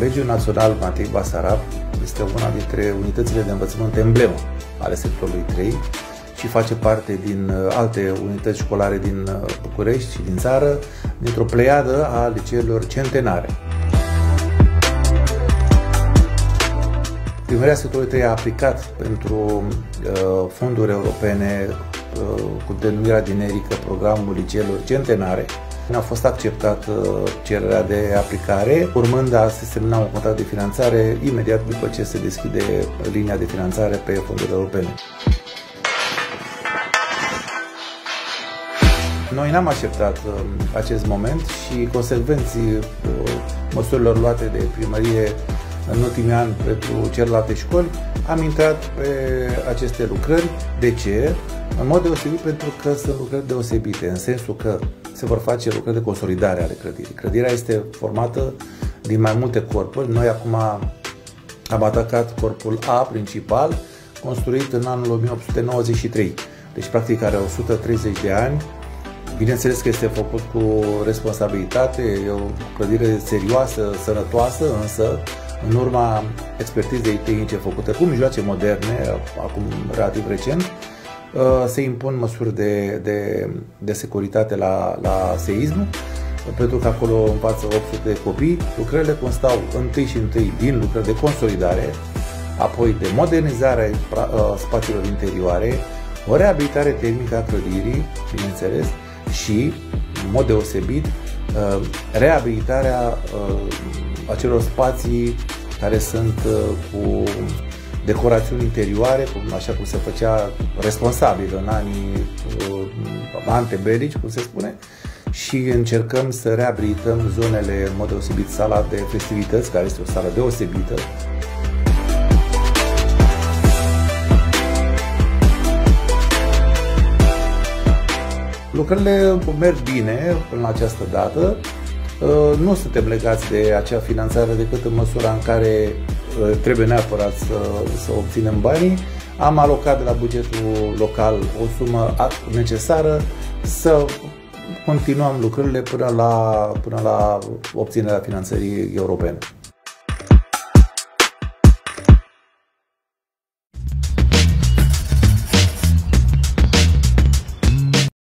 Colegiul Național Matei Basarab este una dintre unitățile de învățământ emblemă ale sectorului 3 și face parte din uh, alte unități școlare din uh, București și din țară, dintr-o pleiadă a liceelor centenare. Primăria sectorului 3 a aplicat pentru uh, fonduri europene uh, cu denumirea generică programul liceelor centenare a fost acceptat uh, cererea de aplicare, urmând a se semna un contract de finanțare imediat după ce se deschide linia de finanțare pe fonduri europene. Noi n-am așteptat uh, acest moment și consecvenții uh, măsurilor luate de primărie în ultimii ani pentru celelalte școli, am intrat pe aceste lucrări. De ce? În mod deosebit pentru că sunt lucrări deosebite, în sensul că se vor face lucrări de consolidare ale clădirii. Clădirea este formată din mai multe corpuri. Noi acum am atacat corpul A principal, construit în anul 1893. Deci, practic, are 130 de ani. Bineînțeles că este făcut cu responsabilitate, e o clădire serioasă, sănătoasă, însă, în urma expertizei tehnice făcute cu mijloace moderne, acum relativ recent, Uh, se impun măsuri de, de, de securitate la, la seism, pentru că acolo învață 800 de copii. Lucrările constau întâi și întâi din lucrări de consolidare, apoi de modernizare a uh, spațiilor interioare, o reabilitare termică a clădirii, bineînțeles, și, în mod deosebit, uh, reabilitarea acelor spații care sunt cu decorațiuni interioare, cum, așa cum se făcea responsabil în anii uh, antebelici, cum se spune, și încercăm să reabilităm zonele, în mod deosebit, sala de festivități, care este o sală deosebită, Lucrările merg bine până la această dată. Uh, nu suntem legați de acea finanțare decât în măsura în care uh, trebuie neapărat să, să obținem banii. Am alocat de la bugetul local o sumă necesară să continuăm lucrările până la, până la obținerea finanțării europene.